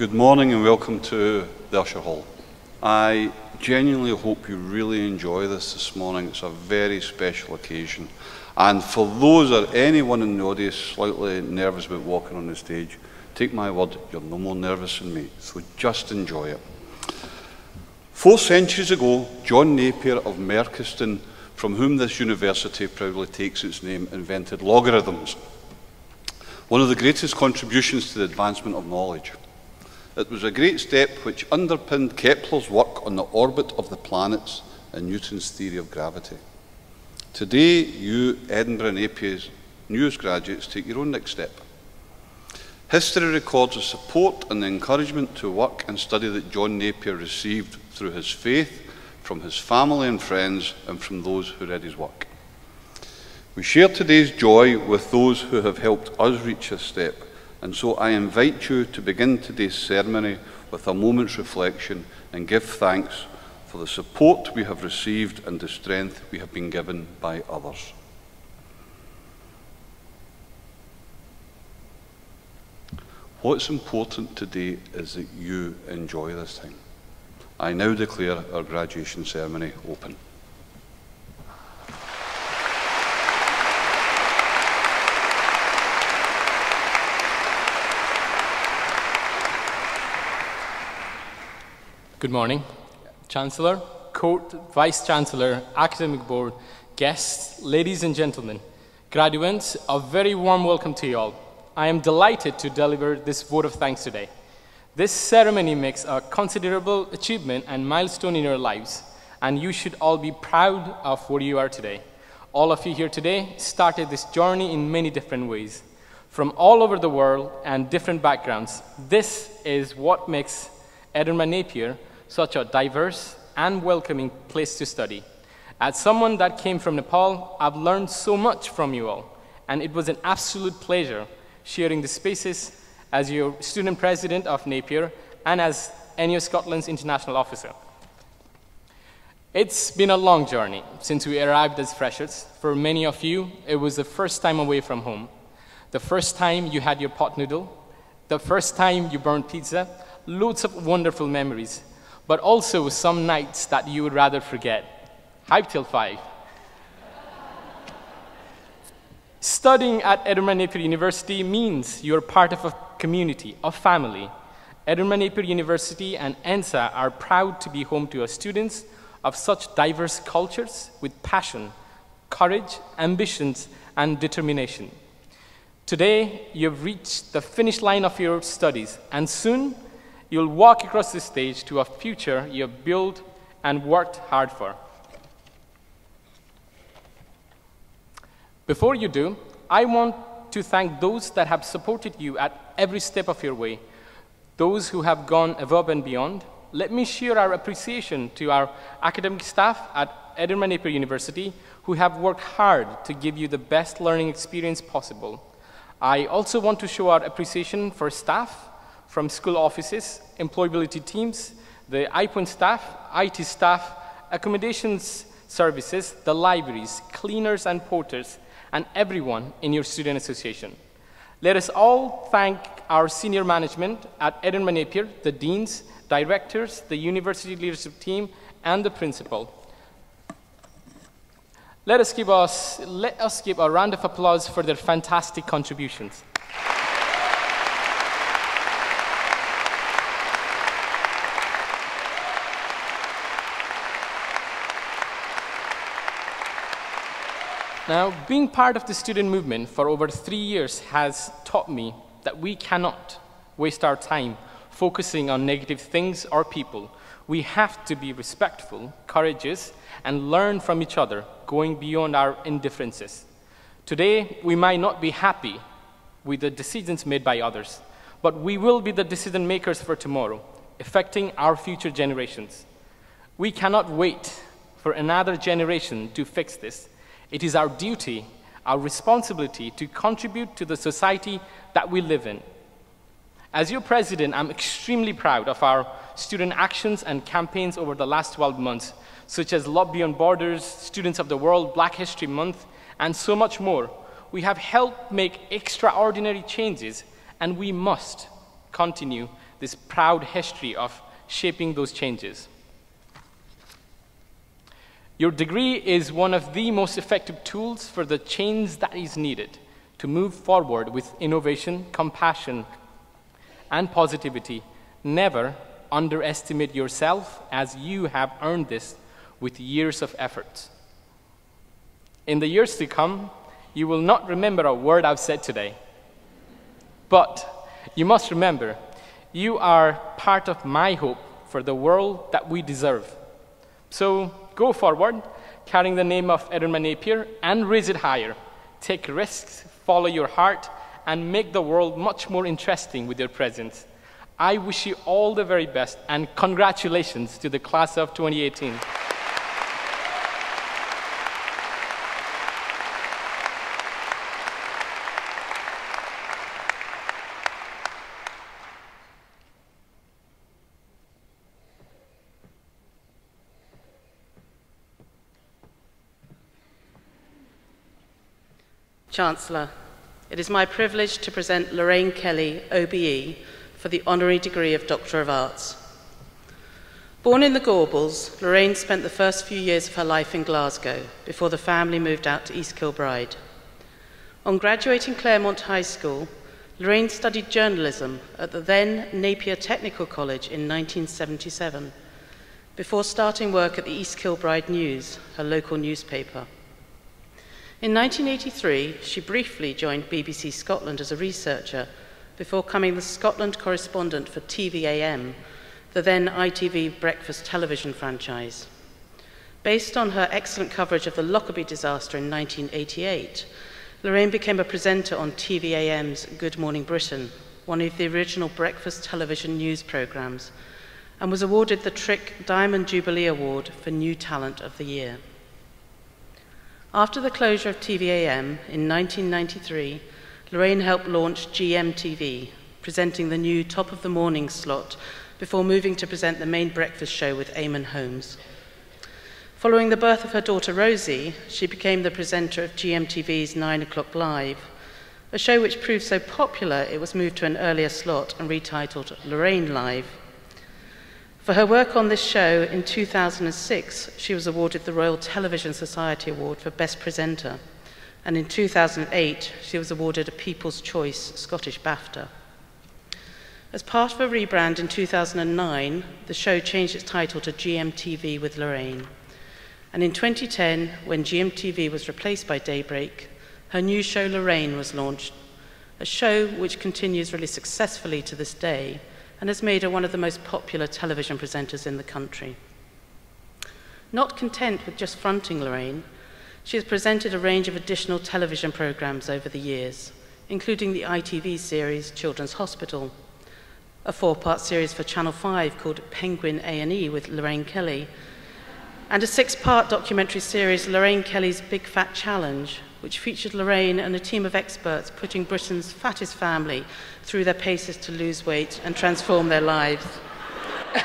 Good morning and welcome to the Usher Hall. I genuinely hope you really enjoy this this morning. It's a very special occasion. And for those or anyone in the audience slightly nervous about walking on the stage, take my word, you're no more nervous than me. So just enjoy it. Four centuries ago, John Napier of Merchiston, from whom this university proudly takes its name, invented logarithms. One of the greatest contributions to the advancement of knowledge. It was a great step which underpinned Kepler's work on the orbit of the planets and Newton's theory of gravity. Today, you Edinburgh Napier's newest graduates take your own next step. History records the support and the encouragement to work and study that John Napier received through his faith, from his family and friends, and from those who read his work. We share today's joy with those who have helped us reach this step and so I invite you to begin today's ceremony with a moment's reflection and give thanks for the support we have received and the strength we have been given by others. What's important today is that you enjoy this time. I now declare our graduation ceremony open. Good morning, Chancellor, Court, Vice Chancellor, Academic Board, guests, ladies and gentlemen, graduates, a very warm welcome to you all. I am delighted to deliver this vote of thanks today. This ceremony makes a considerable achievement and milestone in your lives, and you should all be proud of where you are today. All of you here today started this journey in many different ways. From all over the world and different backgrounds, this is what makes Edinburgh Napier such a diverse and welcoming place to study. As someone that came from Nepal, I've learned so much from you all, and it was an absolute pleasure sharing the spaces as your student president of Napier and as NUS Scotland's international officer. It's been a long journey since we arrived as freshers. For many of you, it was the first time away from home, the first time you had your pot noodle, the first time you burned pizza, loads of wonderful memories but also some nights that you would rather forget. Hype till five. Studying at Edinburgh Napier University means you're part of a community, a family. Edinburgh Napier University and ENSA are proud to be home to our students of such diverse cultures with passion, courage, ambitions, and determination. Today, you've reached the finish line of your studies, and soon You'll walk across the stage to a future you've built and worked hard for. Before you do, I want to thank those that have supported you at every step of your way, those who have gone above and beyond. Let me share our appreciation to our academic staff at Edinburgh Napier University who have worked hard to give you the best learning experience possible. I also want to show our appreciation for staff from school offices, employability teams, the iPoint staff, IT staff, accommodations services, the libraries, cleaners and porters, and everyone in your student association. Let us all thank our senior management at Edinburgh Napier, the deans, directors, the university leadership team, and the principal. Let us give us, let us give a round of applause for their fantastic contributions. Now, being part of the student movement for over three years has taught me that we cannot waste our time focusing on negative things or people. We have to be respectful, courageous, and learn from each other, going beyond our indifferences. Today, we might not be happy with the decisions made by others, but we will be the decision makers for tomorrow, affecting our future generations. We cannot wait for another generation to fix this. It is our duty, our responsibility to contribute to the society that we live in. As your president, I'm extremely proud of our student actions and campaigns over the last 12 months, such as Love Beyond Borders, Students of the World, Black History Month, and so much more. We have helped make extraordinary changes, and we must continue this proud history of shaping those changes. Your degree is one of the most effective tools for the change that is needed to move forward with innovation, compassion, and positivity. Never underestimate yourself as you have earned this with years of effort. In the years to come, you will not remember a word I've said today. But you must remember, you are part of my hope for the world that we deserve. So go forward, carrying the name of Edinburgh Napier, and raise it higher. Take risks, follow your heart, and make the world much more interesting with your presence. I wish you all the very best, and congratulations to the class of 2018. Chancellor, it is my privilege to present Lorraine Kelly, OBE, for the honorary degree of Doctor of Arts. Born in the Gorbals, Lorraine spent the first few years of her life in Glasgow before the family moved out to East Kilbride. On graduating Claremont High School, Lorraine studied journalism at the then Napier Technical College in 1977 before starting work at the East Kilbride News, her local newspaper. In 1983, she briefly joined BBC Scotland as a researcher before becoming the Scotland correspondent for TV-am, the then ITV breakfast television franchise. Based on her excellent coverage of the Lockerbie disaster in 1988, Lorraine became a presenter on TV-am's Good Morning Britain, one of the original breakfast television news programmes, and was awarded the TRIC Diamond Jubilee Award for New Talent of the Year. After the closure of TV-am in 1993, Lorraine helped launch GMTV, presenting the new top of the morning slot before moving to present the main breakfast show with Eamonn Holmes. Following the birth of her daughter Rosie, she became the presenter of GMTV's 9 o'clock live, a show which proved so popular it was moved to an earlier slot and retitled Lorraine Live. For her work on this show in 2006, she was awarded the Royal Television Society Award for Best Presenter, and in 2008, she was awarded a People's Choice Scottish BAFTA. As part of a rebrand in 2009, the show changed its title to GMTV with Lorraine. And in 2010, when GMTV was replaced by Daybreak, her new show Lorraine was launched, a show which continues really successfully to this day and has made her one of the most popular television presenters in the country. Not content with just fronting Lorraine, she has presented a range of additional television programs over the years, including the ITV series Children's Hospital, a four-part series for Channel 5 called Penguin A&E with Lorraine Kelly, and a six-part documentary series, Lorraine Kelly's Big Fat Challenge, which featured Lorraine and a team of experts putting Britain's fattest family through their paces to lose weight and transform their lives.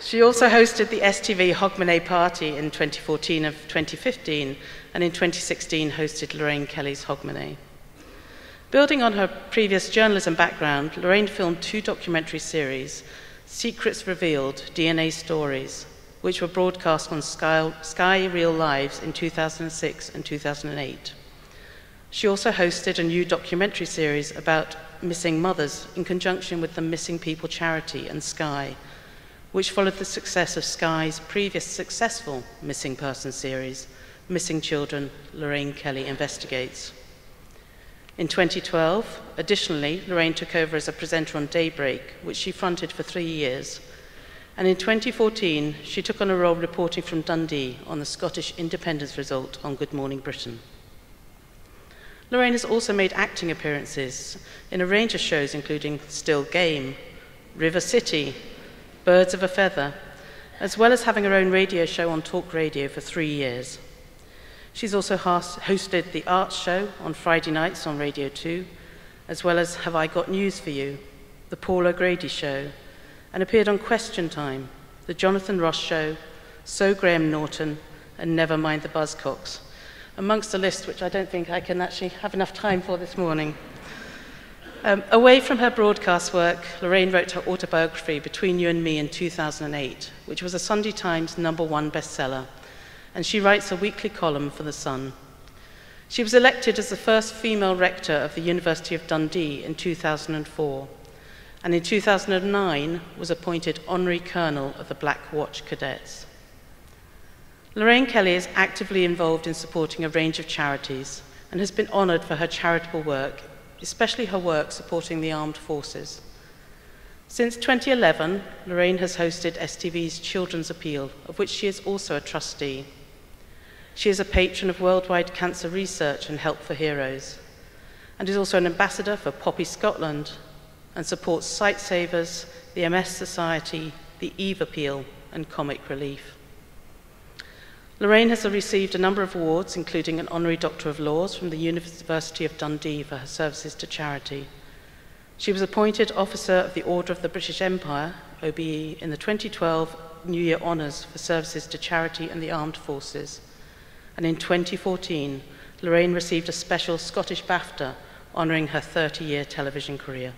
she also hosted the STV Hogmanay Party in 2014 of 2015, and in 2016 hosted Lorraine Kelly's Hogmanay. Building on her previous journalism background, Lorraine filmed two documentary series, Secrets Revealed, DNA Stories, which were broadcast on Sky, Sky Real Lives in 2006 and 2008. She also hosted a new documentary series about missing mothers in conjunction with the Missing People charity and Sky, which followed the success of Sky's previous successful missing person series, Missing Children, Lorraine Kelly Investigates. In 2012, additionally, Lorraine took over as a presenter on Daybreak, which she fronted for three years, and in 2014, she took on a role reporting from Dundee on the Scottish independence result on Good Morning Britain. Lorraine has also made acting appearances in a range of shows, including Still Game, River City, Birds of a Feather, as well as having her own radio show on Talk Radio for three years. She's also hosted the Arts Show on Friday nights on Radio 2, as well as Have I Got News for You, The Paul O'Grady Show, and appeared on Question Time, The Jonathan Ross Show, So Graham Norton, and Never Mind the Buzzcocks, amongst a list which I don't think I can actually have enough time for this morning. Um, away from her broadcast work, Lorraine wrote her autobiography, Between You and Me, in 2008, which was a Sunday Times number one bestseller, and she writes a weekly column for The Sun. She was elected as the first female rector of the University of Dundee in 2004, and in 2009 was appointed honorary colonel of the Black Watch Cadets. Lorraine Kelly is actively involved in supporting a range of charities and has been honoured for her charitable work especially her work supporting the armed forces. Since 2011, Lorraine has hosted STV's Children's Appeal, of which she is also a trustee. She is a patron of worldwide cancer research and Help for Heroes, and is also an ambassador for Poppy Scotland and supports Sightsavers, the MS Society, the Eve Appeal, and Comic Relief. Lorraine has received a number of awards, including an Honorary Doctor of Laws from the University of Dundee for her services to charity. She was appointed Officer of the Order of the British Empire, OBE, in the 2012 New Year Honours for services to charity and the armed forces. And in 2014, Lorraine received a special Scottish BAFTA honouring her 30 year television career.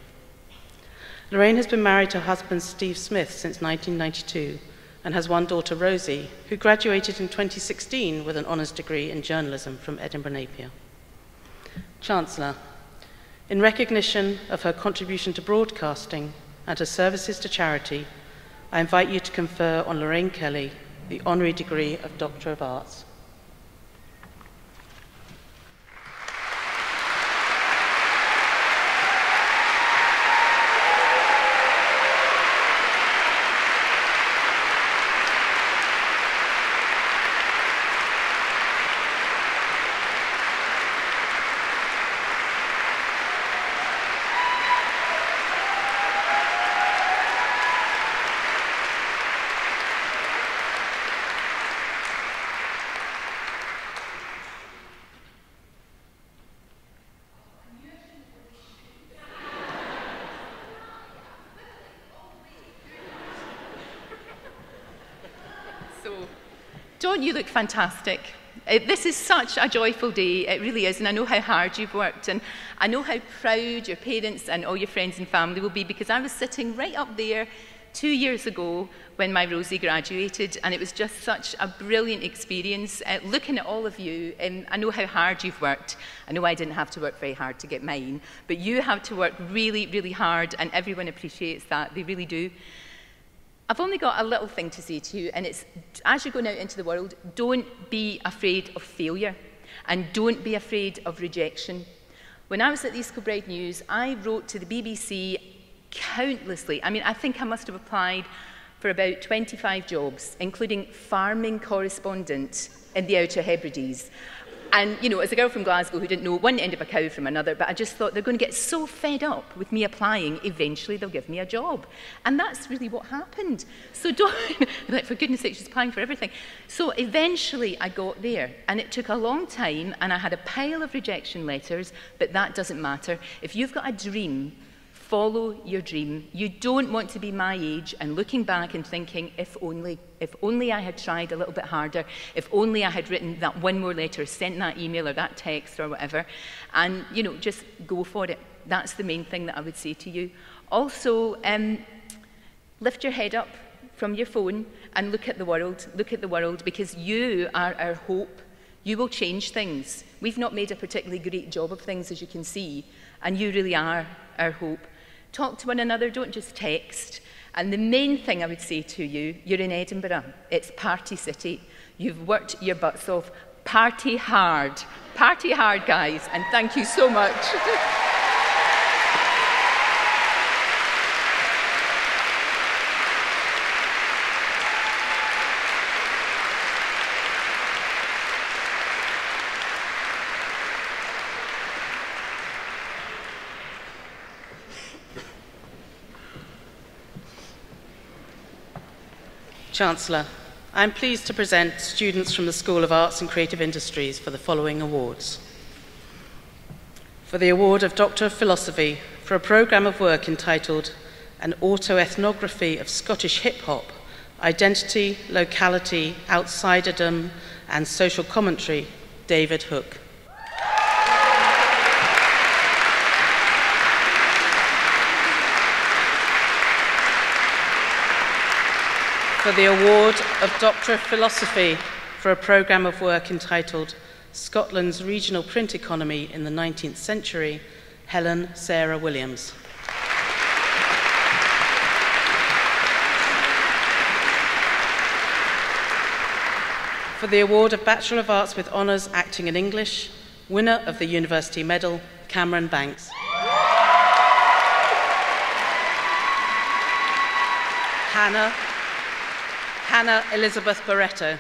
Lorraine has been married to her husband Steve Smith since 1992 and has one daughter, Rosie, who graduated in 2016 with an honours degree in journalism from Edinburgh Napier. Chancellor, in recognition of her contribution to broadcasting and her services to charity, I invite you to confer on Lorraine Kelly the honorary degree of Doctor of Arts. You look fantastic? It, this is such a joyful day, it really is, and I know how hard you've worked, and I know how proud your parents and all your friends and family will be because I was sitting right up there two years ago when my Rosie graduated, and it was just such a brilliant experience uh, looking at all of you. And I know how hard you've worked. I know I didn't have to work very hard to get mine, but you have to work really, really hard, and everyone appreciates that. They really do. I've only got a little thing to say to you, and it's as you're going out into the world, don't be afraid of failure and don't be afraid of rejection. When I was at the East Kilbride News, I wrote to the BBC countlessly. I mean, I think I must have applied for about 25 jobs, including farming correspondent in the Outer Hebrides. And, you know, as a girl from Glasgow who didn't know one end of a cow from another, but I just thought they're going to get so fed up with me applying, eventually they'll give me a job. And that's really what happened. So don't, like, for goodness sake, she's applying for everything. So eventually I got there, and it took a long time, and I had a pile of rejection letters, but that doesn't matter. If you've got a dream, follow your dream. You don't want to be my age and looking back and thinking, if only, if only I had tried a little bit harder, if only I had written that one more letter, sent that email or that text or whatever, and, you know, just go for it. That's the main thing that I would say to you. Also, um, lift your head up from your phone and look at the world. Look at the world because you are our hope. You will change things. We've not made a particularly great job of things, as you can see, and you really are our hope. Talk to one another, don't just text. And the main thing I would say to you, you're in Edinburgh. It's party city. You've worked your butts off. Party hard. Party hard, guys. And thank you so much. Chancellor, I am pleased to present students from the School of Arts and Creative Industries for the following awards. For the award of Doctor of Philosophy for a programme of work entitled An Autoethnography of Scottish Hip Hop, Identity, Locality, Outsiderdom and Social Commentary, David Hook. For the award of Doctor of Philosophy for a programme of work entitled Scotland's Regional Print Economy in the 19th Century, Helen Sarah Williams. For the award of Bachelor of Arts with Honours Acting in English, winner of the University Medal, Cameron Banks. Hannah, Hannah Elizabeth Barretto.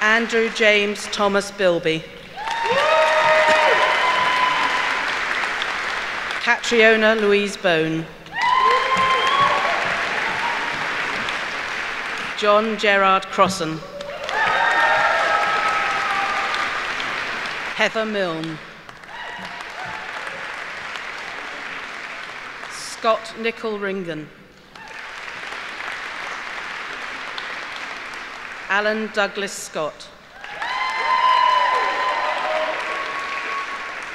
Andrew James Thomas Bilby. Catriona Louise Bone. John Gerard Crossan. Heather Milne. Scott Nicol Ringan. Alan Douglas Scott.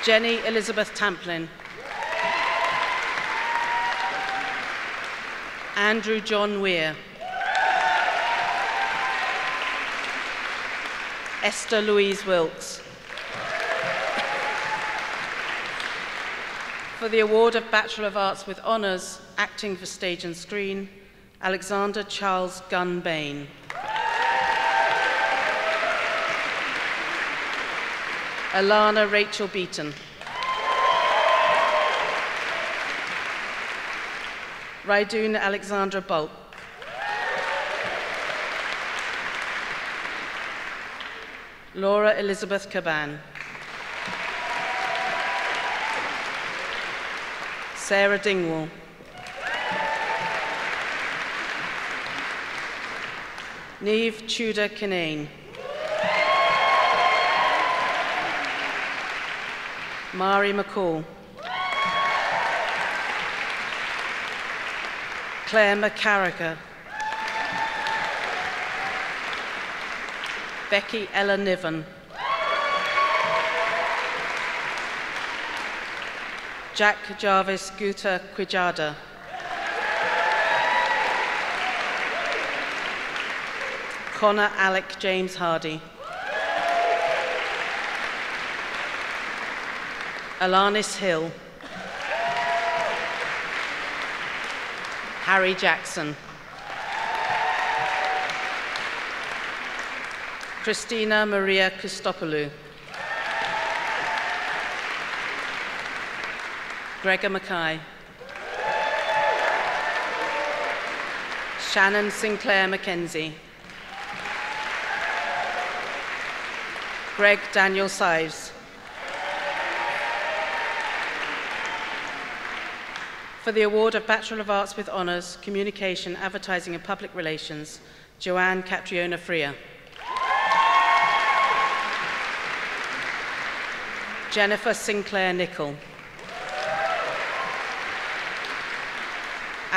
Jenny Elizabeth Tamplin. Andrew John Weir. Esther Louise Wilkes. For the award of Bachelor of Arts with Honours, acting for stage and screen, Alexander Charles Gunn Bain. Alana Rachel Beaton. Raidoon Alexandra Bulk. Laura Elizabeth Caban. Sarah Dingwall. Neve Tudor Kinane. Mari McCall. Claire McCarricker. Becky Ella Niven. Jack Jarvis Guta Quijada. Connor Alec James Hardy. Alanis Hill. Harry Jackson. Christina Maria Christopoulou. Gregor Mackay. Shannon Sinclair Mackenzie. Greg Daniel Sives. For the award of Bachelor of Arts with Honours, Communication, Advertising and Public Relations, Joanne Catriona Freer. Jennifer Sinclair Nicol.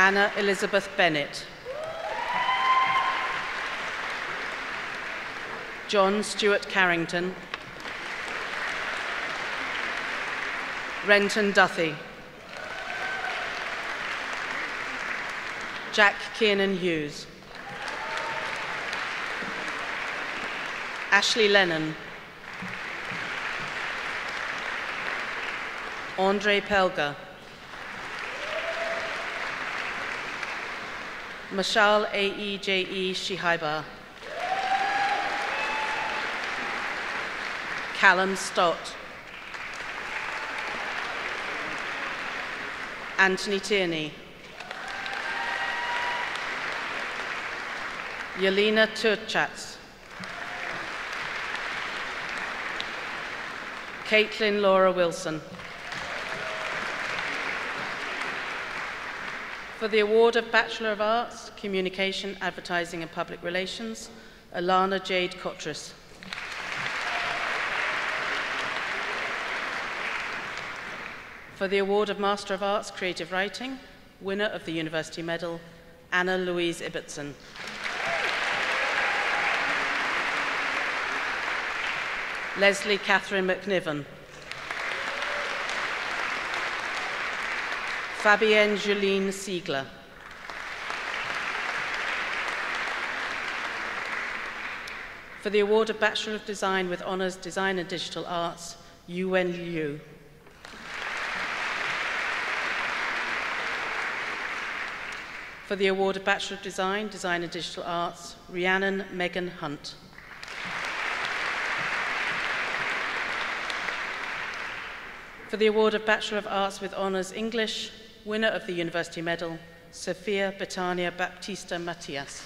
Anna Elizabeth Bennett. John Stuart Carrington. Renton Duthie. Jack Kiernan Hughes. Ashley Lennon. Andre Pelga. Mashal A.E.J.E. Shihaiba. Callum Stott. Anthony Tierney. Yelena Turchats. Caitlin Laura Wilson. For the award of Bachelor of Arts, Communication, Advertising and Public Relations, Alana Jade Cotris. For the award of Master of Arts, Creative Writing, winner of the University Medal, Anna Louise Ibbotson. Leslie Catherine McNiven. Fabienne Julene Siegler. For the award of Bachelor of Design with Honours Design and Digital Arts, Yuwen Liu. For the award of Bachelor of Design, Design and Digital Arts, Rhiannon Megan Hunt. For the award of Bachelor of Arts with Honours English, winner of the University Medal, Sophia Betania Baptista Matias.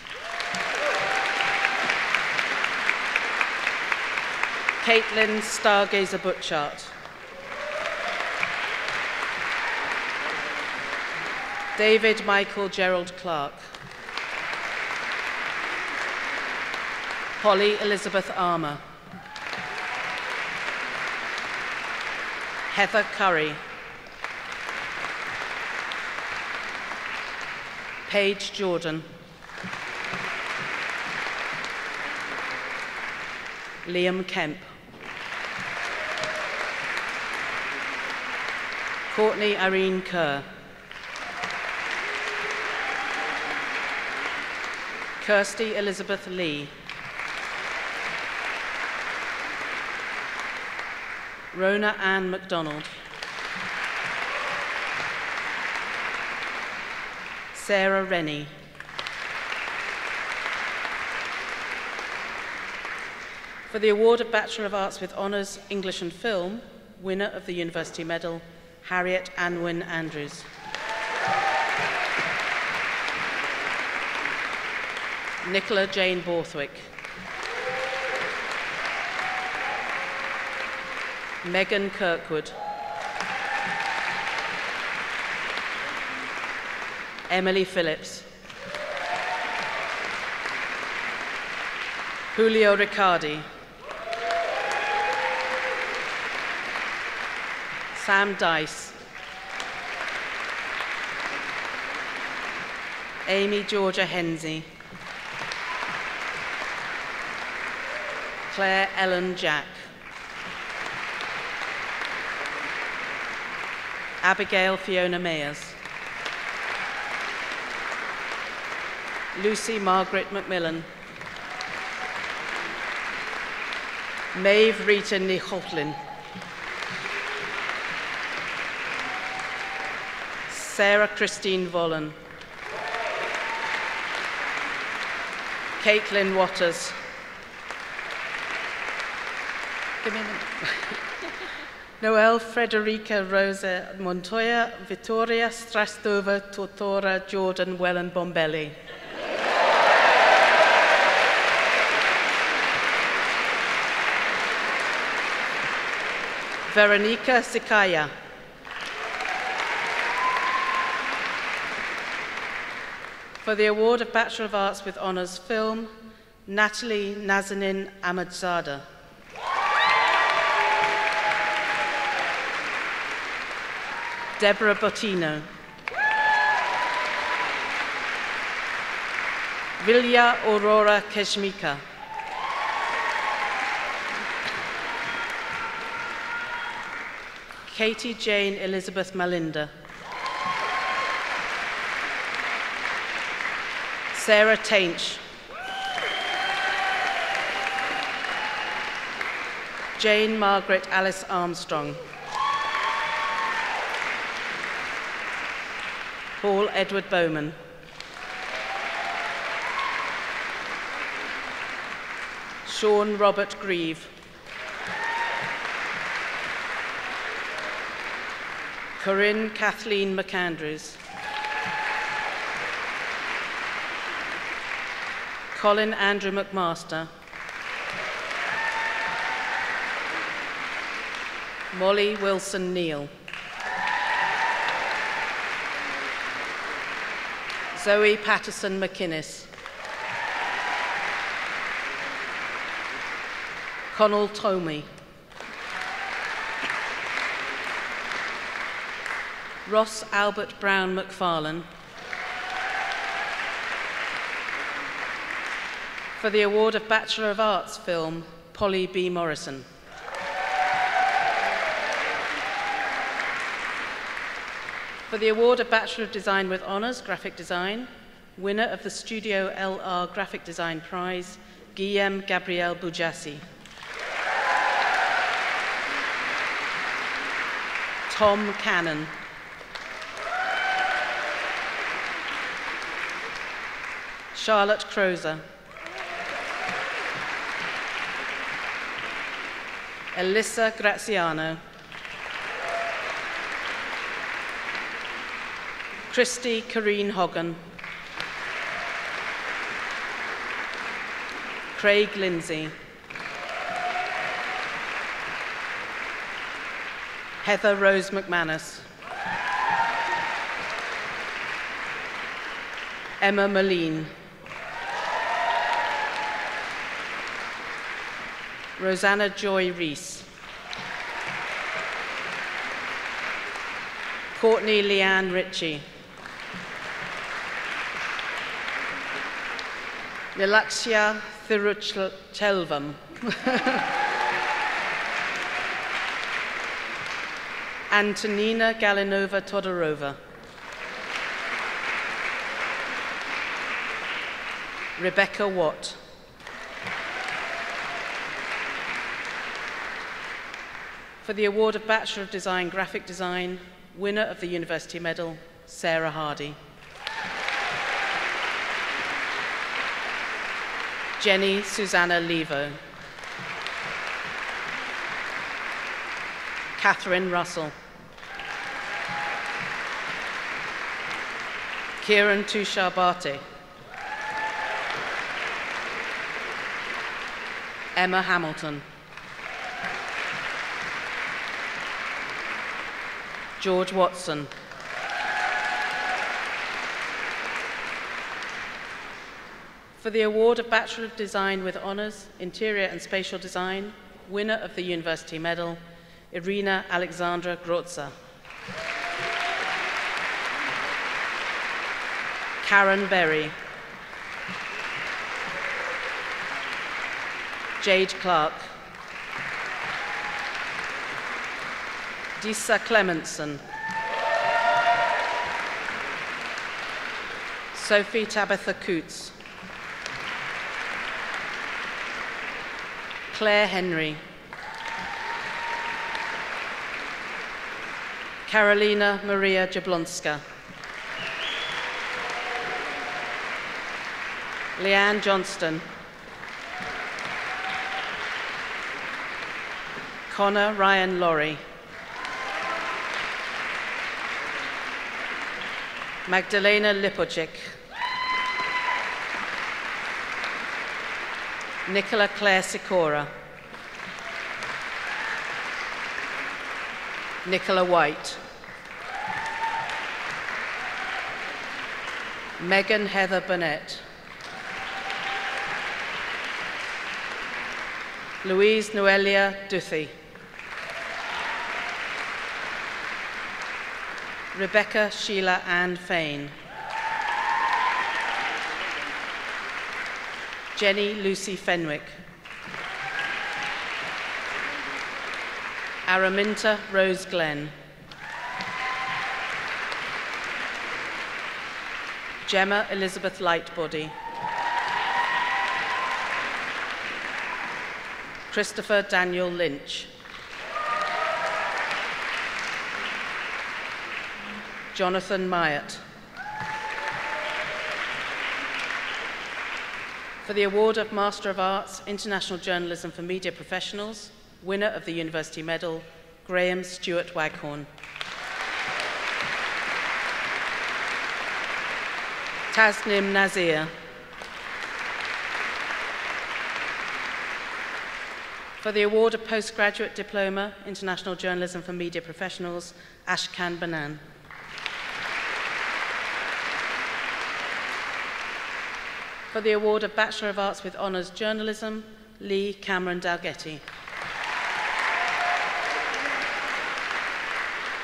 Caitlin Stargazer Butchart. David Michael Gerald Clark. Holly Elizabeth Armour. Heather Curry. Paige Jordan. Liam Kemp. Courtney Irene Kerr. Kirsty Elizabeth Lee. Rona Ann MacDonald. Sarah Rennie. For the award of Bachelor of Arts with Honours English and Film, winner of the University Medal, Harriet Anwin Andrews. Nicola Jane Borthwick. Megan Kirkwood. Emily Phillips. Julio Riccardi. Sam Dice. Amy Georgia Hensey. Claire Ellen Jack. Abigail Fiona Mayers. Lucy Margaret Macmillan. Maeve Rita Nichotlin. Sarah Christine Vollen. Caitlin Waters. Give me a minute. Noel Frederica Rosa Montoya, Vittoria Strastova Tortora Jordan Wellen Bombelli. Veronica Sikaya. For the award of Bachelor of Arts with Honours Film, Natalie Nazanin Ahmadzada. Deborah Bottino. Vilja Aurora Keshmika. Katie Jane Elizabeth Malinda. Sarah Tainch. Jane Margaret Alice Armstrong. Paul Edward Bowman. Sean Robert Grieve. Corinne Kathleen McAndrews. Colin Andrew McMaster. Molly Wilson Neal. Zoe Patterson McInnes. Connell Tomey. Ross Albert Brown McFarlane. For the award of Bachelor of Arts film, Polly B. Morrison. For the award of Bachelor of Design with Honours, Graphic Design, winner of the Studio LR Graphic Design Prize, Guillaume Gabriel Boujassi. Tom Cannon. Charlotte Crozer. Elissa Graziano. Christy Kareen Hogan. Craig Lindsay. Heather Rose McManus. Emma Moline. Rosanna Joy Reese. Courtney Leanne Ritchie. Nilaksha Thiruchelvam. Antonina Galinova Todorova. Rebecca Watt. For the award of Bachelor of Design Graphic Design, winner of the University Medal, Sarah Hardy. Jenny Susanna Levo. Catherine Russell. Kieran Tushar Bhate. Emma Hamilton. George Watson. For the award of Bachelor of Design with Honours, Interior and Spatial Design, winner of the University Medal, Irina Alexandra Grotza. Karen Berry. Jade Clark. Disa Clementson. Sophie Tabitha Coots. Claire Henry. Carolina Maria Jablonska. Leanne Johnston. Connor Ryan Laurie. Magdalena Lipocic. Nicola Claire Sikora. Nicola White. Megan Heather Burnett. Louise Noelia Duthie. Rebecca Sheila Ann Fane. Jenny Lucy Fenwick. Araminta Rose Glenn. Gemma Elizabeth Lightbody. Christopher Daniel Lynch. Jonathan Myatt. For the award of Master of Arts, International Journalism for Media Professionals, winner of the University Medal, Graham Stewart Waghorn. Tasnim Nazir. For the award of Postgraduate Diploma, International Journalism for Media Professionals, Ashkan Banan. For the award of Bachelor of Arts with Honours Journalism, Lee Cameron Dalgetty.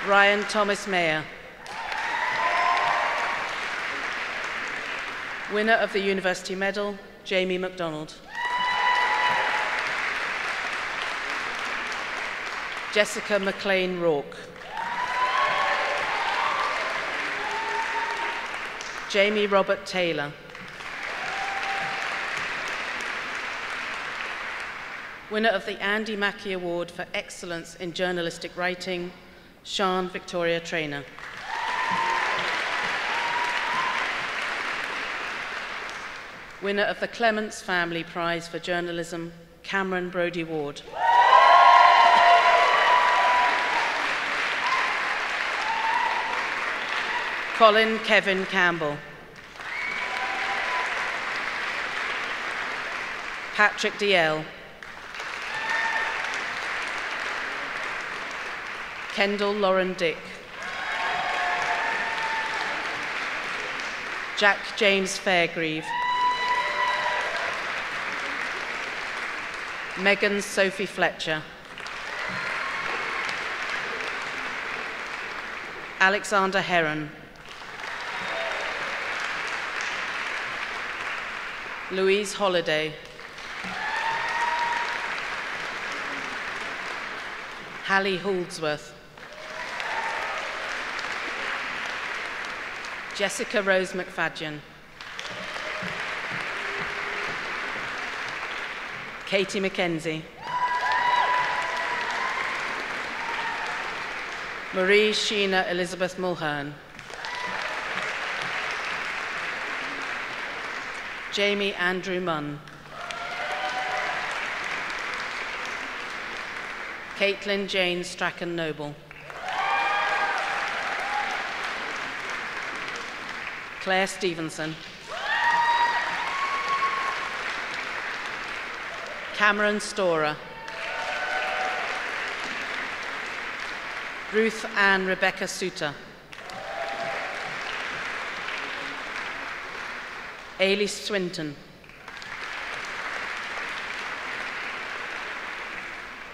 Ryan Thomas Mayer. Winner of the University Medal, Jamie MacDonald. Jessica McLean Rourke. Jamie Robert Taylor. Winner of the Andy Mackey Award for Excellence in Journalistic Writing, Sian Victoria Trainer. Winner of the Clements Family Prize for Journalism, Cameron Brodie Ward. Colin Kevin Campbell. Patrick DL. Kendall Lauren Dick. Jack James Fairgrieve. Megan Sophie Fletcher. Alexander Heron. Louise Holiday. Hallie Holdsworth. Jessica Rose McFadden. Katie McKenzie. Marie Sheena Elizabeth Mulhern. Jamie Andrew Munn. Caitlin Jane Strachan Noble. Claire Stevenson. Cameron Storer. Ruth Ann Rebecca Suter. Ailey Swinton.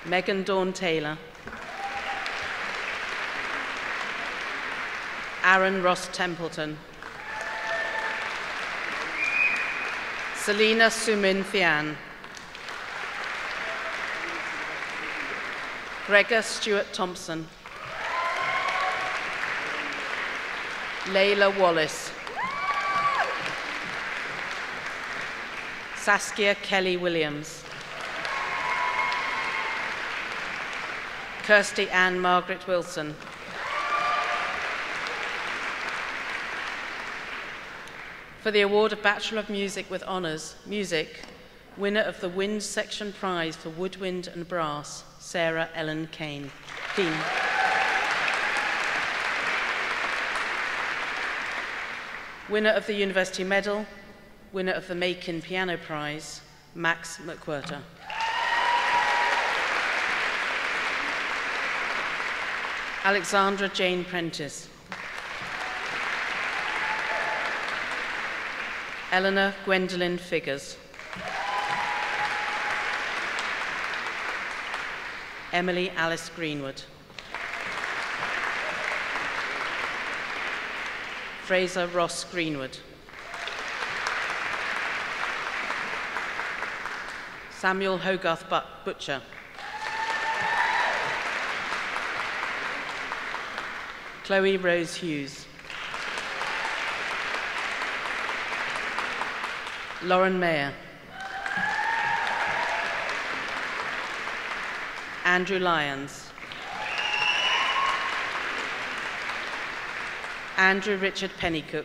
Megan Dawn Taylor. Aaron Ross Templeton. Selina Sumin Thian. Gregor Stewart Thompson. Layla Wallace. Saskia Kelly Williams. Kirsty Ann Margaret Wilson. For the award of Bachelor of Music with Honours, Music, winner of the Wind Section Prize for Woodwind and Brass, Sarah Ellen Kane. Keane. Winner of the University Medal, winner of the Macon Piano Prize, Max McWhirter. Alexandra Jane Prentice. Eleanor Gwendolyn Figures. Emily Alice Greenwood. Fraser Ross Greenwood. Samuel Hogarth Butcher. Chloe Rose Hughes. Lauren Mayer. Andrew Lyons. Andrew Richard Pennycook.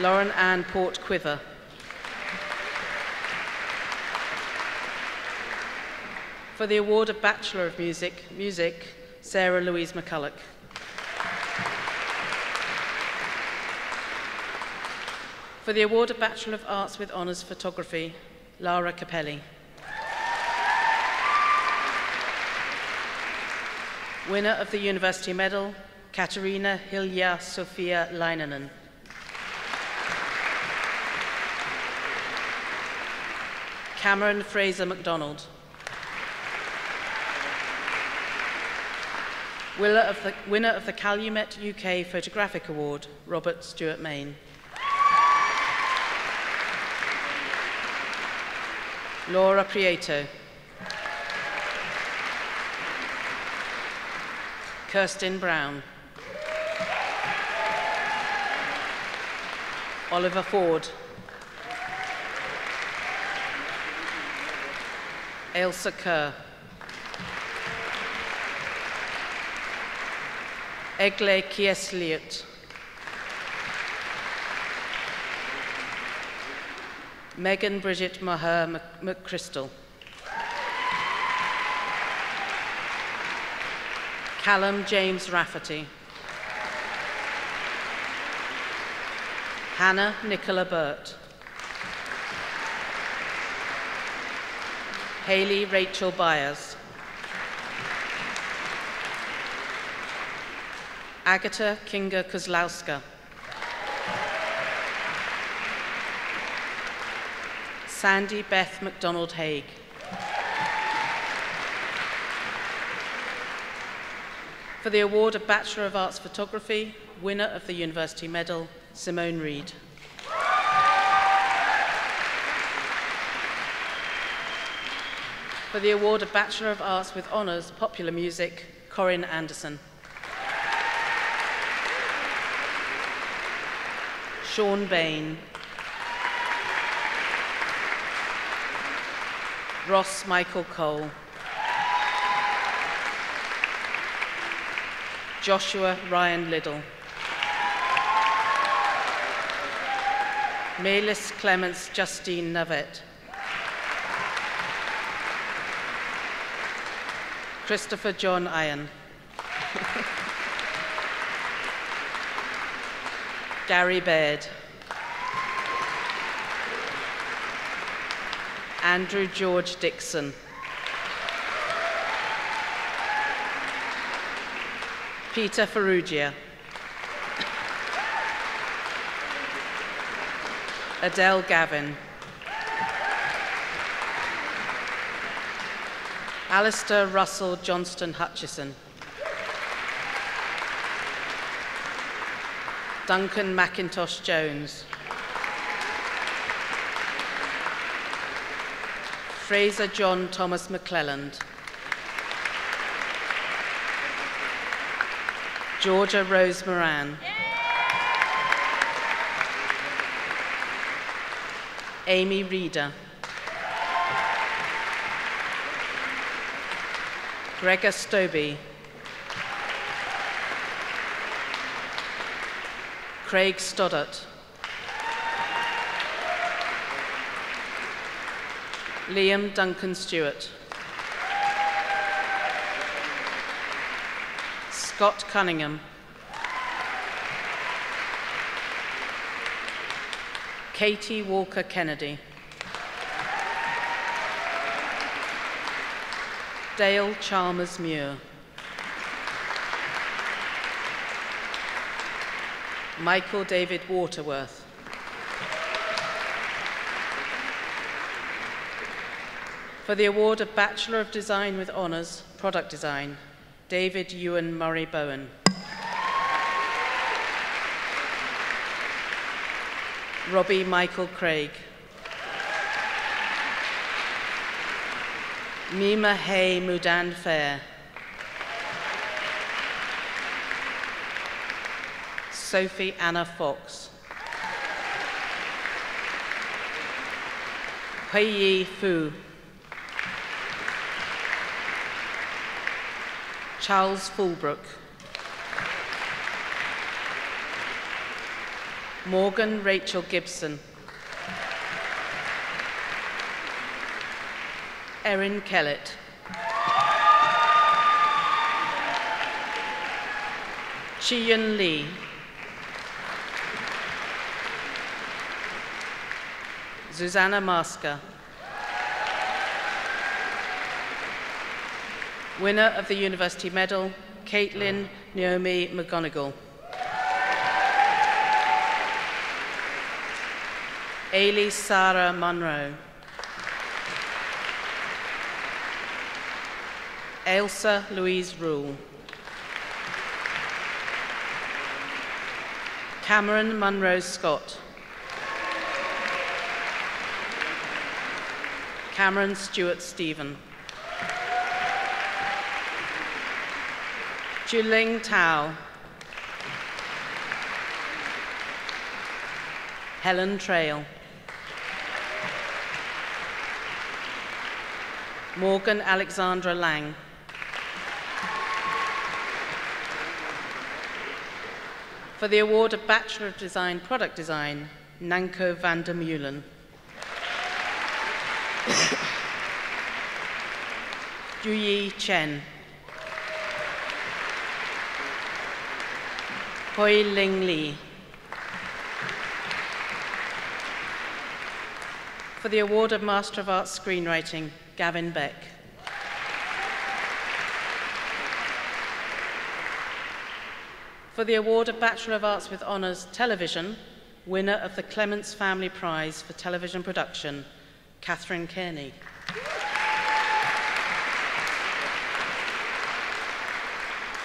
Lauren Ann Port Quiver. For the award of Bachelor of Music, Music, Sarah Louise McCulloch. For the award of Bachelor of Arts with Honours Photography, Lara Capelli. Winner of the University Medal, Katerina Hilja Sofia Leinonen. Cameron Fraser MacDonald. Winner of, the, winner of the Calumet UK Photographic Award, Robert Stewart Main. Laura Prieto. Kirsten Brown. Oliver Ford. Ailsa Kerr. Egle Kiesliot. Megan Bridget Maher McChrystal. Callum James Rafferty. Hannah Nicola Burt. Haley Rachel Byers. Agata Kinga Kozlowska. Sandy Beth MacDonald Haig. For the award of Bachelor of Arts Photography, winner of the University Medal, Simone Reed. For the award of Bachelor of Arts with Honours, Popular Music, Corinne Anderson. Sean Bain. Ross Michael Cole. Joshua Ryan Liddle. Melis Clements Justine Navet. Christopher John Iron. Gary Baird. Andrew George Dixon. Peter Ferrugia. Adele Gavin. Alistair Russell Johnston Hutchison. Duncan McIntosh Jones. Fraser John Thomas McClelland. Georgia Rose Moran. Amy Reeder. Gregor Stobie. Craig Stoddart. Liam Duncan Stewart. Scott Cunningham. Katie Walker Kennedy. Dale Chalmers Muir. Michael David Waterworth. For the award of Bachelor of Design with Honours, Product Design, David Ewan Murray Bowen. Robbie Michael Craig. Mima Hay Mudan Fair. Sophie Anna Fox. Hui Yi Fu. Charles Fulbrook. Morgan Rachel Gibson. Erin Kellett. Chiyun Lee. Susanna Masker. Winner of the University Medal, Caitlin Naomi McGonigal. Ailey Sarah Munro. Ailsa Louise Rule. Cameron Munro Scott. Cameron Stewart Stephen. Juling Tao. Helen Trail. Morgan Alexandra Lang. For the award of Bachelor of Design Product Design, Nanko van der Meulen. Juyi Chen. Hoi Ling Li. For the award of Master of Arts Screenwriting, Gavin Beck. For the award of Bachelor of Arts with Honours Television, winner of the Clements Family Prize for Television Production, Catherine Kearney.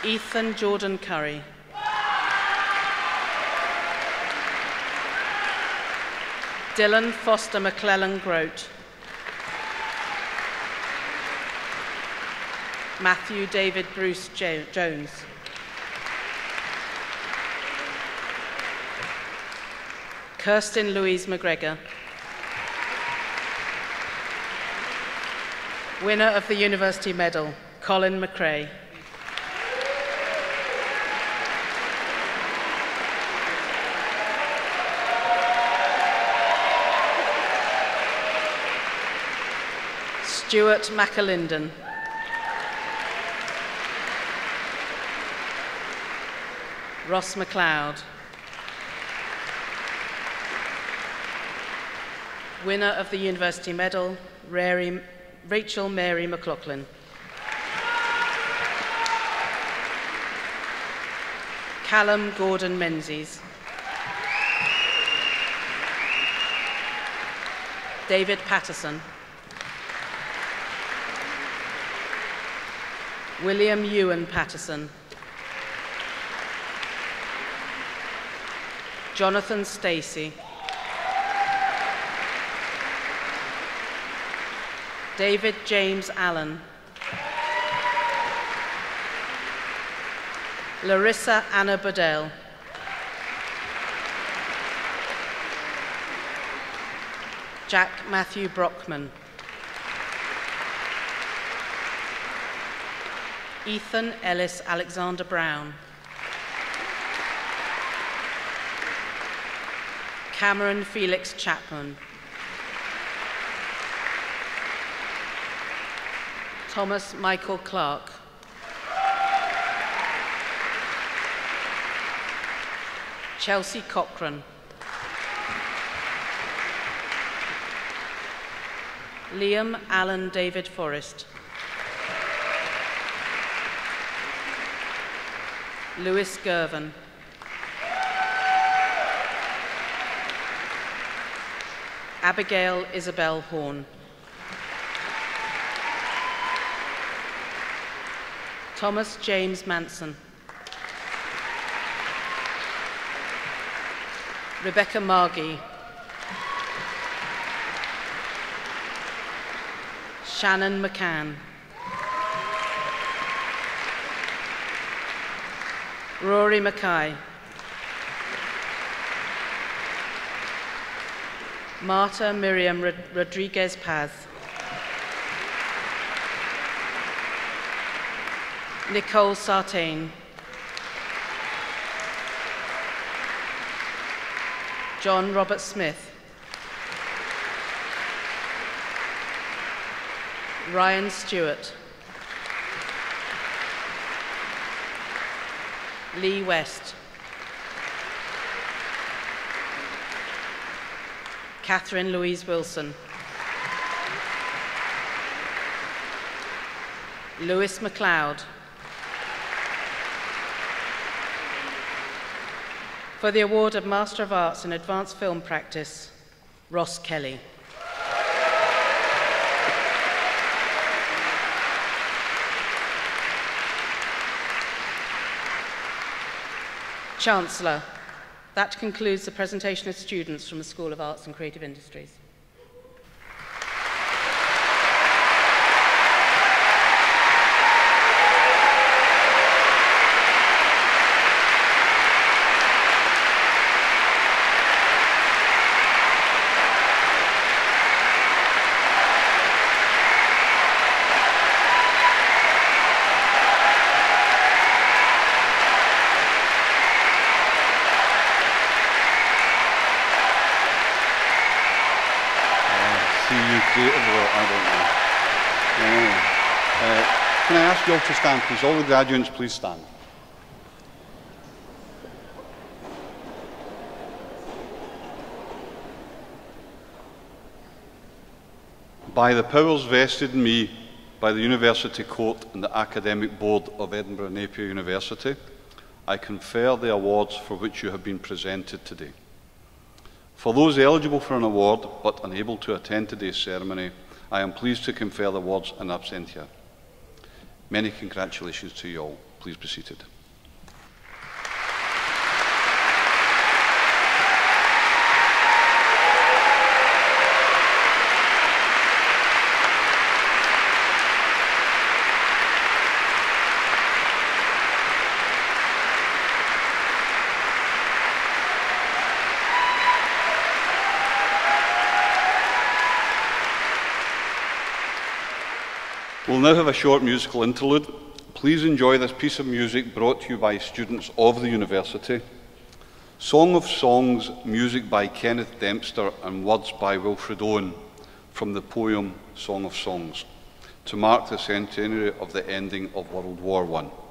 Ethan Jordan Curry. Dylan Foster McClellan Grote. Matthew David Bruce jo- Jones. Kirsten Louise McGregor. Winner of the University Medal, Colin McRae. Stuart McAlinden. Ross McLeod. Winner of the University Medal, Rary, Rachel Mary McLaughlin. Callum Gordon Menzies. David Patterson. William Ewan Patterson. Jonathan Stacey. David James Allen. Larissa Anna Bedell. Jack Matthew Brockman. Ethan Ellis Alexander Brown. Cameron Felix Chapman. Thomas Michael Clark. Chelsea Cochran. Liam Allen David Forrest. Lewis Gervin. Abigail Isabel Horn. Thomas James Manson. Rebecca Margie. Shannon McCann. Rory Mackay. Marta Miriam Rod- Rodriguez Paz. Nicole Sartain. John Robert Smith. Ryan Stewart. Lee West. Catherine Louise Wilson. Lewis McLeod. For the award of Master of Arts in Advanced Film Practice, Ross Kelly. Chancellor. That concludes the presentation of students from the School of Arts and Creative Industries. To stand, please? All the graduates, please stand. By the powers vested in me by the University Court and the Academic Board of Edinburgh Napier University, I confer the awards for which you have been presented today. For those eligible for an award but unable to attend today's ceremony, I am pleased to confer the awards in absentia. Many congratulations to you all. Please be seated. Now have a short musical interlude. Please enjoy this piece of music brought to you by students of the university. Song of Songs, music by Kenneth Dempster and words by Wilfred Owen from the poem Song of Songs to mark the centenary of the ending of World War I.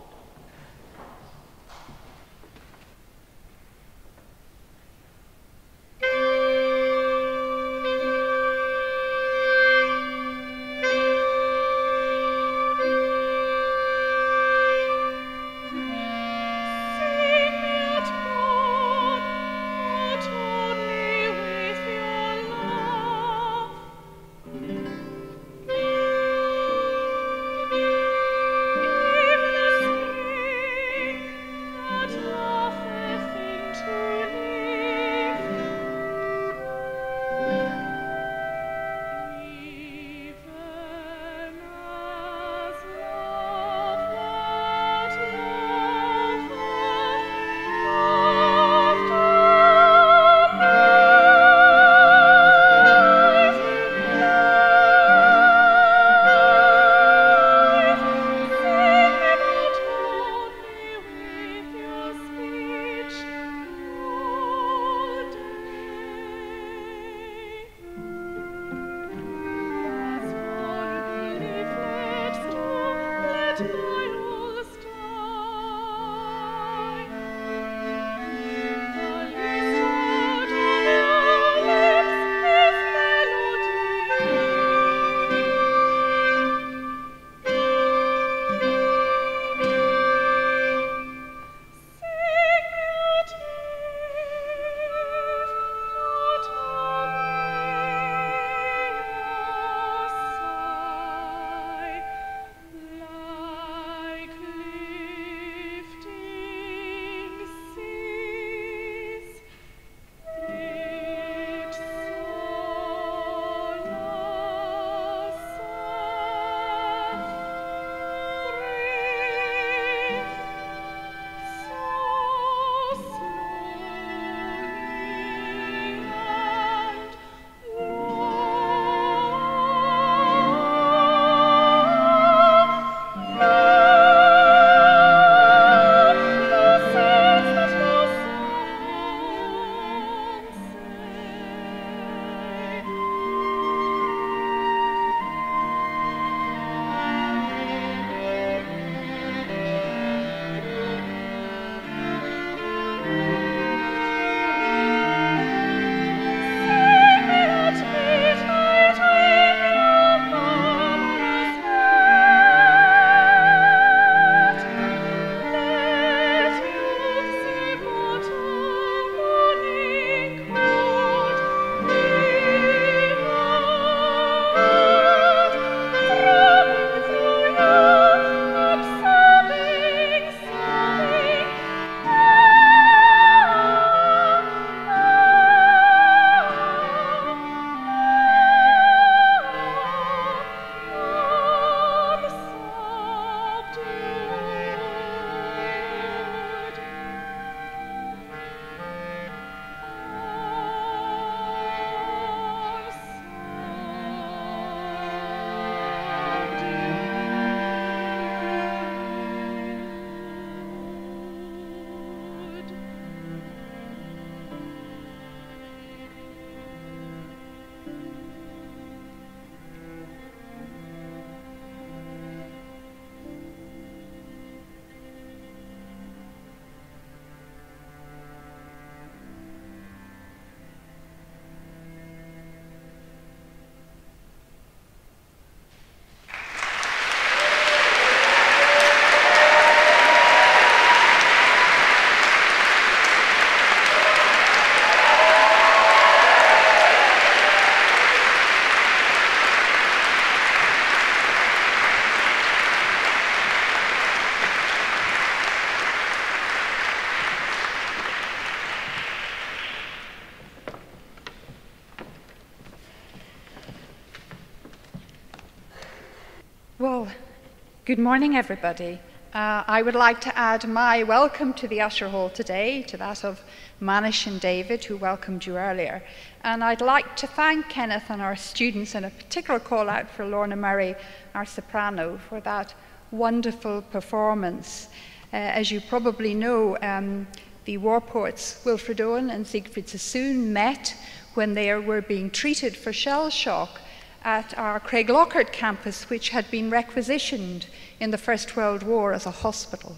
Good morning, everybody. Uh, I would like to add my welcome to the Usher Hall today, to that of Manish and David, who welcomed you earlier. And I'd like to thank Kenneth and our students, and a particular call out for Lorna Murray, our soprano, for that wonderful performance. Uh, as you probably know, um, the war poets Wilfred Owen and Siegfried Sassoon met when they were being treated for shell shock at our Craiglockhart campus, which had been requisitioned in the First World War as a hospital.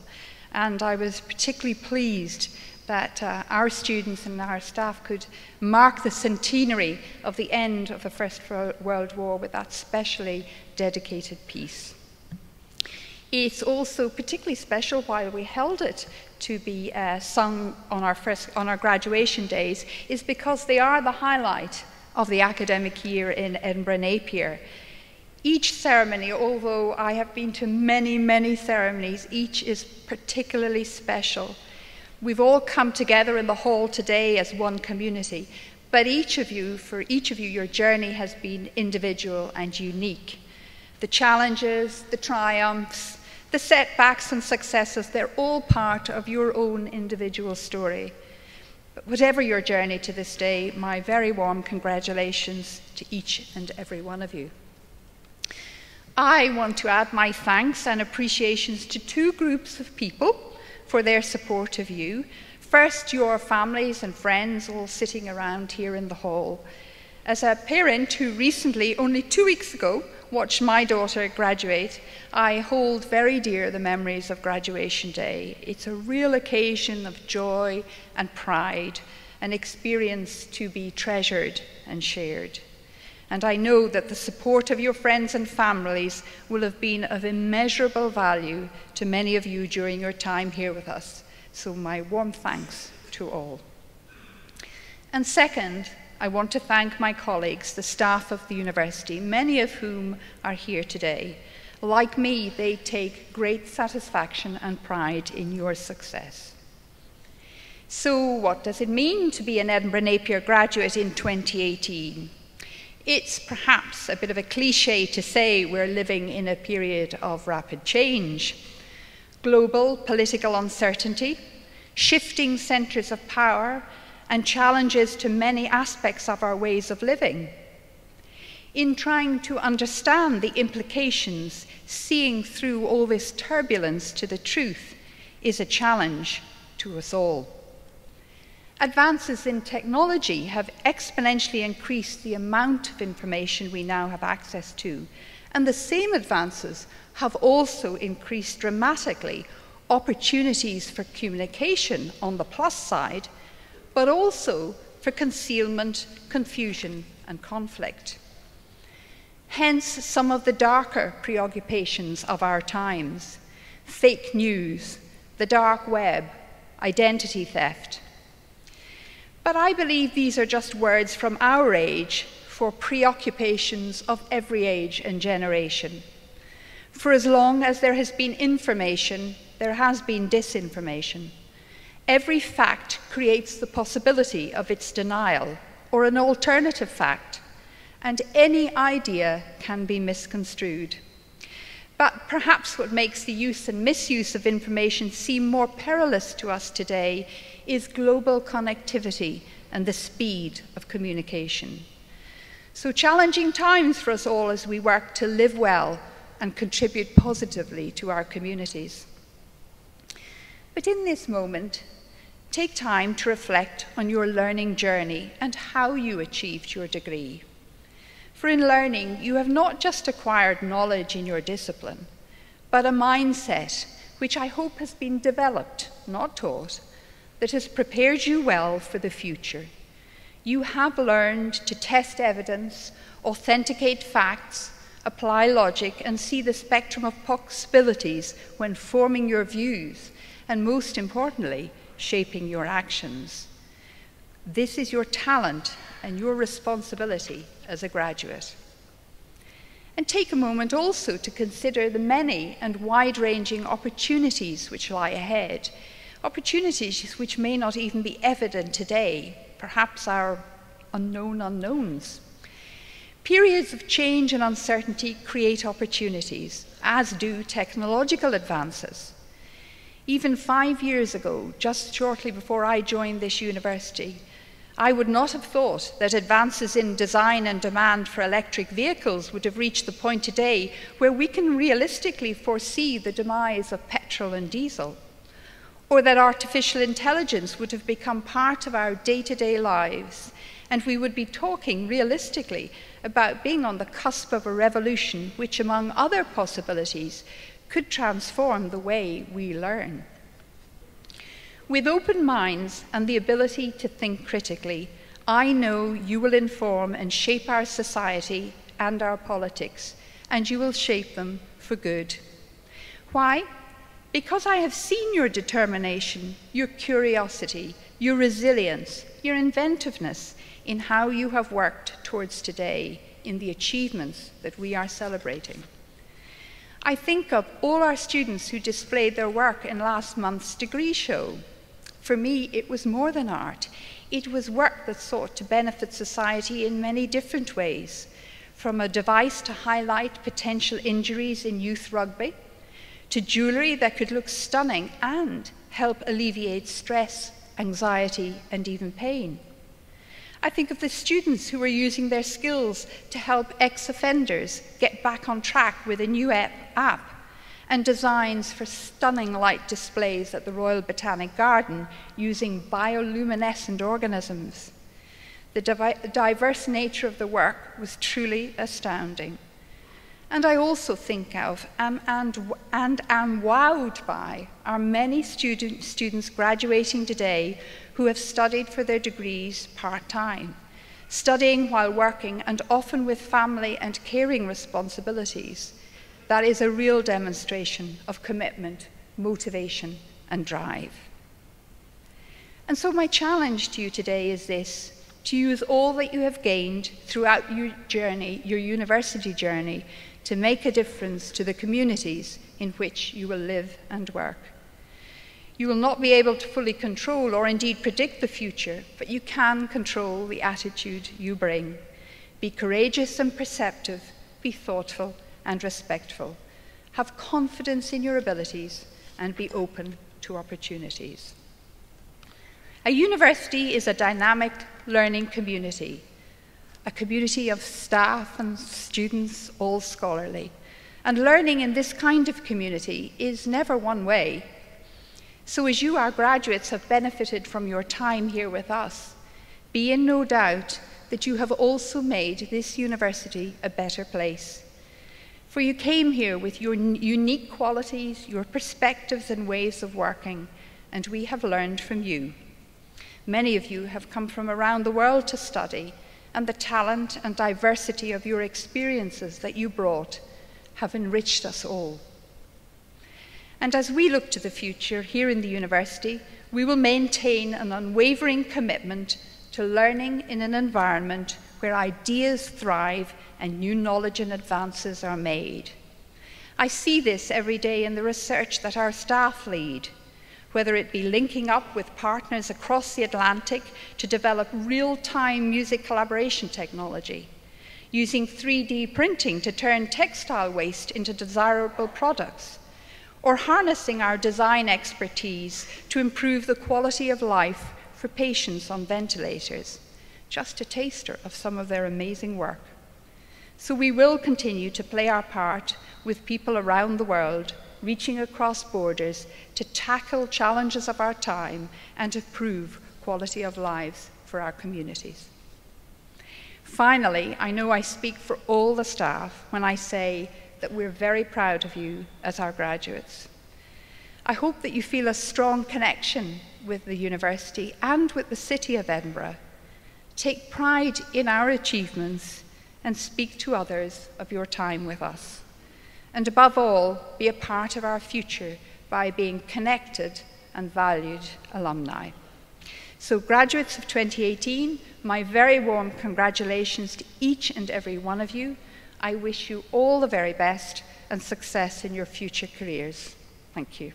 And I was particularly pleased that uh, our students and our staff could mark the centenary of the end of the First World War with that specially dedicated piece. It's also particularly special while we held it to be uh, sung on our, first, on our graduation days is because they are the highlight of the academic year in Edinburgh Napier. Each ceremony, although I have been to many, many ceremonies, each is particularly special. We've all come together in the hall today as one community, but each of you, for each of you, your journey has been individual and unique. The challenges, the triumphs, the setbacks and successes, they're all part of your own individual story. Whatever your journey to this day, my very warm congratulations to each and every one of you. I want to add my thanks and appreciations to two groups of people for their support of you. First, your families and friends all sitting around here in the hall. As a parent who recently, only two weeks ago, watched my daughter graduate, I hold very dear the memories of graduation day. It's a real occasion of joy and pride, an experience to be treasured and shared. And I know that the support of your friends and families will have been of immeasurable value to many of you during your time here with us. So, my warm thanks to all. And second, I want to thank my colleagues, the staff of the university, many of whom are here today. Like me, they take great satisfaction and pride in your success. So, what does it mean to be an Edinburgh Napier graduate in 2018? It's perhaps a bit of a cliche to say we're living in a period of rapid change. Global political uncertainty, shifting centres of power, and challenges to many aspects of our ways of living. In trying to understand the implications, seeing through all this turbulence to the truth is a challenge to us all. Advances in technology have exponentially increased the amount of information we now have access to, and the same advances have also increased dramatically opportunities for communication on the plus side but also for concealment, confusion, and conflict. Hence, some of the darker preoccupations of our times fake news, the dark web, identity theft. But I believe these are just words from our age for preoccupations of every age and generation. For as long as there has been information, there has been disinformation. Every fact creates the possibility of its denial or an alternative fact, and any idea can be misconstrued. But perhaps what makes the use and misuse of information seem more perilous to us today is global connectivity and the speed of communication. So, challenging times for us all as we work to live well and contribute positively to our communities. But in this moment, Take time to reflect on your learning journey and how you achieved your degree. For in learning, you have not just acquired knowledge in your discipline, but a mindset which I hope has been developed, not taught, that has prepared you well for the future. You have learned to test evidence, authenticate facts, apply logic, and see the spectrum of possibilities when forming your views, and most importantly, shaping your actions. This is your talent and your responsibility as a graduate. And take a moment also to consider the many and wide ranging opportunities which lie ahead, opportunities which may not even be evident today, perhaps our unknown unknowns. Periods of change and uncertainty create opportunities, as do technological advances. Even five years ago, just shortly before I joined this university, I would not have thought that advances in design and demand for electric vehicles would have reached the point today where we can realistically foresee the demise of petrol and diesel, or that artificial intelligence would have become part of our day to day lives, and we would be talking realistically about being on the cusp of a revolution which, among other possibilities, could transform the way we learn. With open minds and the ability to think critically, I know you will inform and shape our society and our politics, and you will shape them for good. Why? Because I have seen your determination, your curiosity, your resilience, your inventiveness in how you have worked towards today in the achievements that we are celebrating. I think of all our students who displayed their work in last month's degree show. For me, it was more than art. It was work that sought to benefit society in many different ways, from a device to highlight potential injuries in youth rugby, to jewellery that could look stunning and help alleviate stress, anxiety, and even pain. I think of the students who are using their skills to help ex offenders get back on track with a new app and designs for stunning light displays at the Royal Botanic Garden using bioluminescent organisms. The diverse nature of the work was truly astounding. And I also think of um, and, and am wowed by our many student, students graduating today who have studied for their degrees part time, studying while working and often with family and caring responsibilities. That is a real demonstration of commitment, motivation, and drive. And so, my challenge to you today is this to use all that you have gained throughout your journey, your university journey, to make a difference to the communities in which you will live and work. You will not be able to fully control or indeed predict the future, but you can control the attitude you bring. Be courageous and perceptive, be thoughtful and respectful. Have confidence in your abilities and be open to opportunities. A university is a dynamic learning community a community of staff and students, all scholarly. And learning in this kind of community is never one way. So, as you, our graduates, have benefited from your time here with us, be in no doubt that you have also made this university a better place. For you came here with your unique qualities, your perspectives, and ways of working, and we have learned from you. Many of you have come from around the world to study and the talent and diversity of your experiences that you brought have enriched us all. And as we look to the future here in the university, we will maintain an unwavering commitment to learning in an environment where ideas thrive and new knowledge and advances are made. I see this every day in the research that our staff lead whether it be linking up with partners across the Atlantic to develop real time music collaboration technology, using 3D printing to turn textile waste into desirable products, or harnessing our design expertise to improve the quality of life for patients on ventilators. Just a taster of some of their amazing work. So we will continue to play our part with people around the world reaching across borders to tackle challenges of our time and to improve quality of lives for our communities. Finally, I know I speak for all the staff when I say that we're very proud of you as our graduates. I hope that you feel a strong connection with the university and with the city of Edinburgh. Take pride in our achievements and speak to others of your time with us and above all, be a part of our future by being connected and valued alumni. So, graduates of 2018, my very warm congratulations to each and every one of you. I wish you all the very best and success in your future careers. Thank you.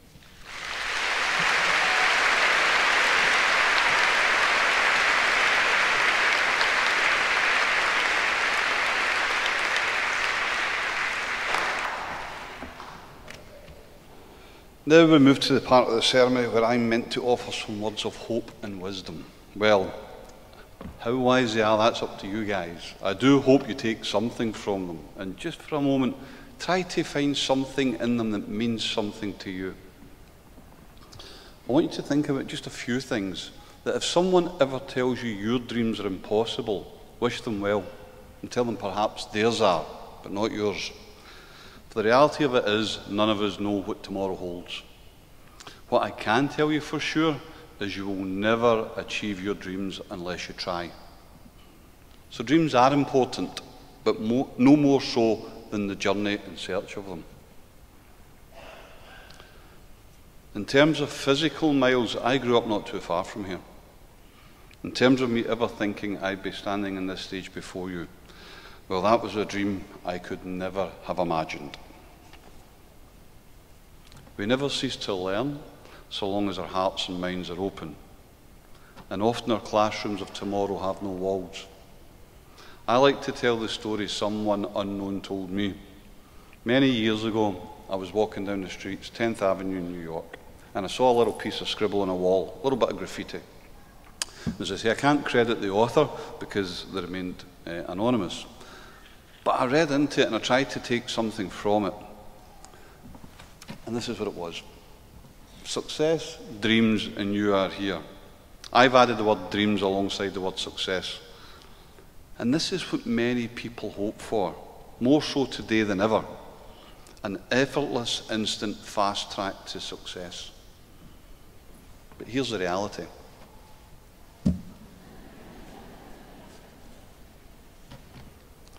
Now we move to the part of the ceremony where I'm meant to offer some words of hope and wisdom. Well, how wise they are, that's up to you guys. I do hope you take something from them. And just for a moment, try to find something in them that means something to you. I want you to think about just a few things. That if someone ever tells you your dreams are impossible, wish them well and tell them perhaps theirs are, but not yours. The reality of it is, none of us know what tomorrow holds. What I can tell you for sure is you will never achieve your dreams unless you try. So, dreams are important, but no more so than the journey in search of them. In terms of physical miles, I grew up not too far from here. In terms of me ever thinking I'd be standing on this stage before you, well, that was a dream I could never have imagined. We never cease to learn so long as our hearts and minds are open. And often our classrooms of tomorrow have no walls. I like to tell the story someone unknown told me. Many years ago, I was walking down the streets, 10th Avenue in New York, and I saw a little piece of scribble on a wall, a little bit of graffiti. As I say, I can't credit the author because they remained uh, anonymous. But I read into it and I tried to take something from it. And this is what it was Success, dreams, and you are here. I've added the word dreams alongside the word success. And this is what many people hope for, more so today than ever an effortless, instant, fast track to success. But here's the reality.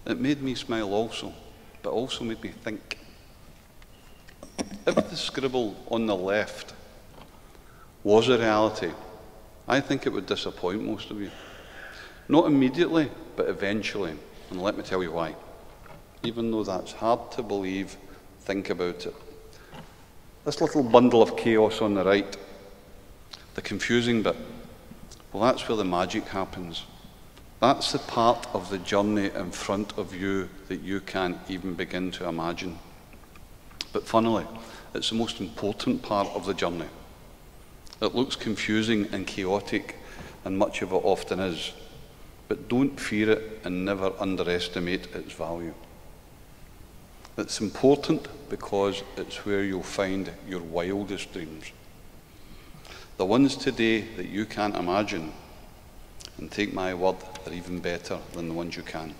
It made me smile also, but also made me think. If the scribble on the left was a reality, I think it would disappoint most of you. Not immediately, but eventually. And let me tell you why. Even though that's hard to believe, think about it. This little bundle of chaos on the right, the confusing bit, well, that's where the magic happens. That's the part of the journey in front of you that you can't even begin to imagine. But funnily, it's the most important part of the journey. It looks confusing and chaotic, and much of it often is. But don't fear it and never underestimate its value. It's important because it's where you'll find your wildest dreams. The ones today that you can't imagine, and take my word, they're even better than the ones you can.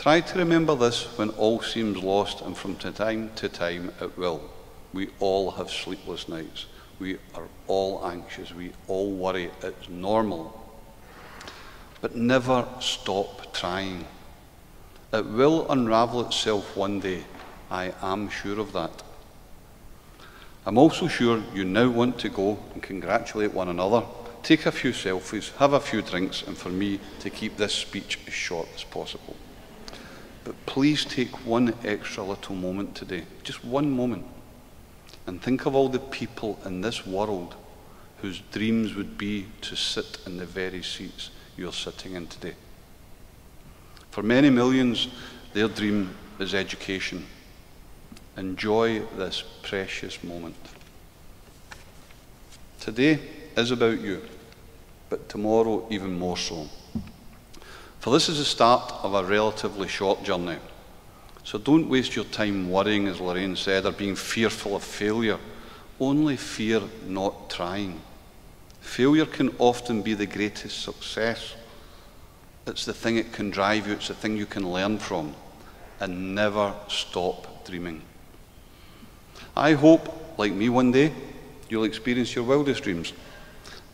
Try to remember this when all seems lost, and from time to time it will. We all have sleepless nights. We are all anxious. We all worry. It's normal. But never stop trying. It will unravel itself one day. I am sure of that. I'm also sure you now want to go and congratulate one another, take a few selfies, have a few drinks, and for me to keep this speech as short as possible. But please take one extra little moment today, just one moment, and think of all the people in this world whose dreams would be to sit in the very seats you're sitting in today. For many millions, their dream is education. Enjoy this precious moment. Today is about you, but tomorrow even more so. For this is the start of a relatively short journey. So don't waste your time worrying, as Lorraine said, or being fearful of failure. Only fear not trying. Failure can often be the greatest success. It's the thing it can drive you, it's the thing you can learn from. And never stop dreaming. I hope, like me one day, you'll experience your wildest dreams.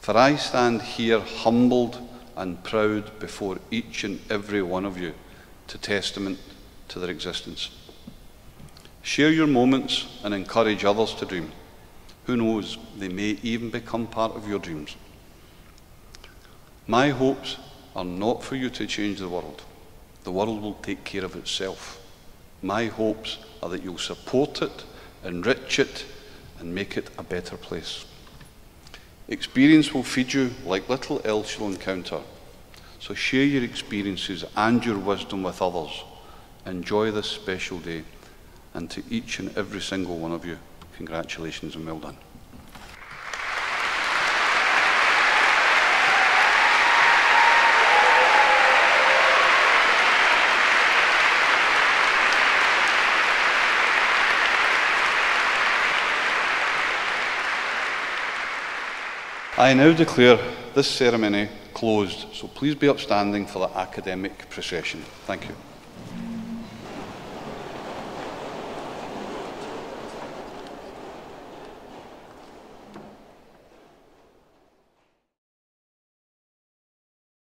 For I stand here humbled and proud before each and every one of you to testament to their existence. Share your moments and encourage others to dream. Who knows, they may even become part of your dreams. My hopes are not for you to change the world. The world will take care of itself. My hopes are that you'll support it, enrich it, and make it a better place. Experience will feed you like little else you'll encounter. So share your experiences and your wisdom with others. Enjoy this special day. And to each and every single one of you, Congratulations and well done. I now declare this ceremony closed, so please be upstanding for the academic procession. Thank you.